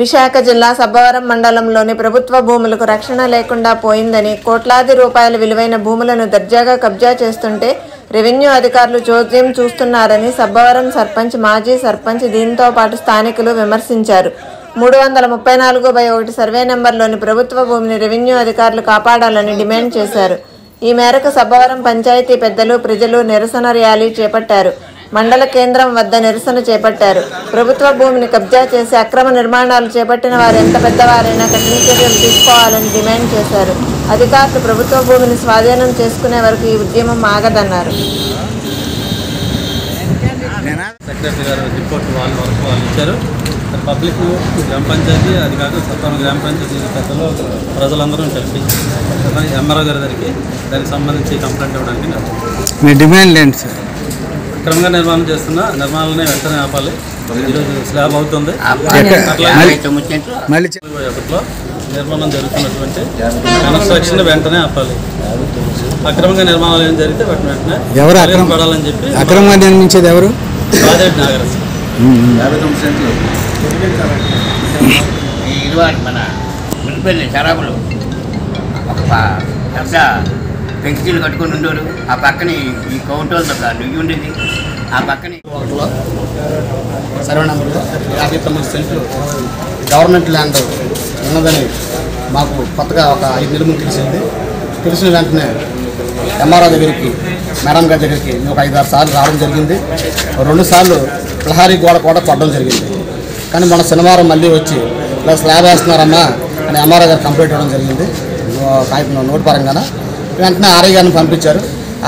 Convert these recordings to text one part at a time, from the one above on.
విశాఖ జిల్లా సబ్బవరం మండలంలోని ప్రభుత్వ భూములకు రక్షణ లేకుండా పోయిందని కోట్లాది రూపాయల విలువైన భూములను దర్జాగా కబ్జా చేస్తుంటే రెవెన్యూ అధికారులు చోద్యం చూస్తున్నారని సబ్బవరం సర్పంచ్ మాజీ సర్పంచ్ దీంతో పాటు స్థానికులు విమర్శించారు. మూడు వందల ముప్పై నాలుగు బై ఒకటి సర్వే నెంబర్లోని ప్రభుత్వ భూమిని రెవెన్యూ అధికారులు కాపాడాలని డిమాండ్ చేశారు. ఈ మేరకు సబ్బవరం పంచాయతీ పెద్దలు ప్రజలు నిరసన ర్యాలీ చేపట్టారు. మండల కేంద్రం వద్ద నిరసన చేపట్టారు. ప్రభుత్వ భూమిని కబ్జా చేసి అక్రమ నిర్మాణాలు చేపట్టిన వారు ఎంత పెద్దవారైనా కఠిన చర్యలు తీసుకోవాలని డిమాండ్ చేశారు. అధికారులు ప్రభుత్వ భూమిని స్వాధీనం చేసుకునే వరకు ఈ ఉద్యమం ఆగదన్నారు. సెక్రటరీ గారు రిపోర్ట్ వాళ్ళ వరకు వాళ్ళు ఇచ్చారు. పబ్లిక్ గ్రామ పంచాయతీ అది కాక సత్తాన గ్రామ పంచాయతీ పెద్దలు ప్రజలందరూ కలిపి ఎంఆర్ఓ గారి దగ్గరికి దానికి సంబంధించి కంప్లైంట్ ఇవ్వడానికి నేను మీ డిమాండ్ ఏంటి సార్? అక్రమంగా నిర్మాణం చేస్తున్న నిర్మాణాలని వెంటనే ఆపాలి. ఈరోజు స్లాబ్ అవుతుంది. ఒకటిలో నిర్మాణం జరుగుతున్నటువంటి కన్స్ట్రక్షన్ వెంటనే ఆపాలి. అక్రమంగా నిర్మాణాలు ఏం జరిగితే వాటిని వెంటనే ఎవరు అక్రమ- చర్యలు పడాలని చెప్పి అక్రమంగా నిర్మించేది ఎవరు? రాజేటి నాగరాజ్. మన మునిపల్లి శరాబులు ఒక పెద్ద పెన్సిల్ కట్టుకుని ఉండేవారు ఆ పక్కన ఈ- ఈ కౌంటర్లతో ఒక ఉండేది. ఆ పక్కన ఒకటిలో సర్వే నెంబర్లో యాభై తొమ్మిది సెంట్లు గవర్నమెంట్ ల్యాండ్ ఉన్నదని మాకు కొత్తగా ఒక ఐదు నెలల ముందు తెలిసింది. తెలిసిన వెంటనే ఎంఆర్ఓ దగ్గరికి మేడం గారి దగ్గరికి ఒక ఐదు ఆరు సార్లు రావడం జరిగింది. రెండు సార్లు ప్రహారీ గోడ కూడా పడడం జరిగింది. కానీ మన శనివారం మళ్ళీ వచ్చి ఇలా స్లాబ్ వేస్తున్నారమ్మా అని ఎంఆర్ఓ గారు కంప్లైంట్ ఇవ్వడం జరిగింది. కాగితం నోటు పరంగాన వెంటనే ఆర్య గారిని పంపించారు.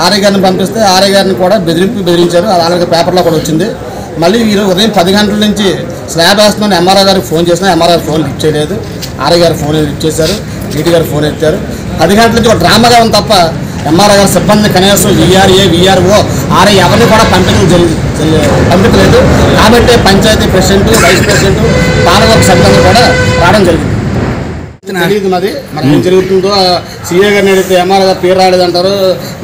ఆర్య గారిని పంపిస్తే ఆర్య గారిని కూడా బెదిరింపు బెదిరించారు. అది అలాగే పేపర్లో కూడా వచ్చింది. మళ్ళీ ఈరోజు ఉదయం పది గంటల నుంచి స్లాబ్ వేస్తున్నాను. ఎంఆర్ఐ గారికి ఫోన్ చేసినా ఎంఆర్ఐ ఫోన్ లిఫ్ట్ చేయలేదు. ఆర్య గారు ఫోన్ లిఫ్ట్ చేశారు. ఈటీ గారు ఫోన్ ఎత్తారు. పది గంటల నుంచి ఒక డ్రామాగా ఉంది తప్ప ఎంఆర్ఐ గారి సిబ్బంది కనీసం విఆర్ఏ విఆర్ఓ ఆర్ఐ ఎవరిని కూడా పంపించడం జరిగింది పంపించలేదు. కాబట్టి పంచాయతీ ప్రెసిడెంట్ వైస్ ప్రెసిడెంట్ పాలక సభ్యులందరూ కూడా రావడం జరిగింది. తెలియదు మాది మరి ఏం జరుగుతుందో సీఏ గారిని అడిగితే ఎంఆర్ఓ గారు పేరు రాలేదంటారు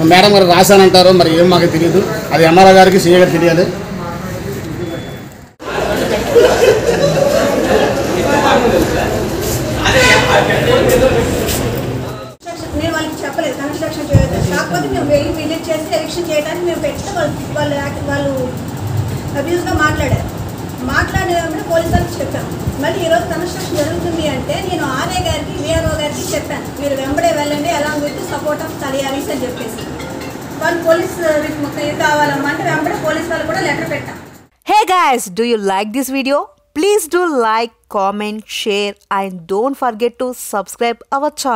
మేడం గారు రాశానంటారు మరి ఏం మాకు తెలియదు అది ఎంఆర్ఓ గారికి సీఏ గారికి తెలియాలి. నేను వాళ్ళకి చెప్పలేదు. కన్స్ట్రక్షన్ చేయొద్దు. కాకపోతే మేము వెళ్ళి విజిట్ చేసి ఎలక్షన్ చేయడానికి మేము పెడితే వాళ్ళు వాళ్ళు యాక్ట్- వాళ్ళు అబ్యూస్గా మాట్లాడారు. మాట్లాడేటప్పుడు పోలీసు వాళ్ళకి చెప్పాం మళ్ళీ ఈరోజు కన్స్ట్రక్షన్ జరుగుతుంది అంటే నేను ఆర్ఏ గారికి విఆర్ఓ గారికి చెప్పాను మీరు వెంబడే వెళ్ళండి అలాంగ్ విత్ సపోర్ట్ ఆఫ్ తలియారీస్ అని చెప్పేసి వాళ్ళు పోలీస్ ఇది కావాలమ్మా అంటే వెంబడే పోలీస్ వాళ్ళు కూడా లెటర్ పెట్టాం Hey guys, do you like this video? Please do like, comment, share and don't forget to subscribe our channel.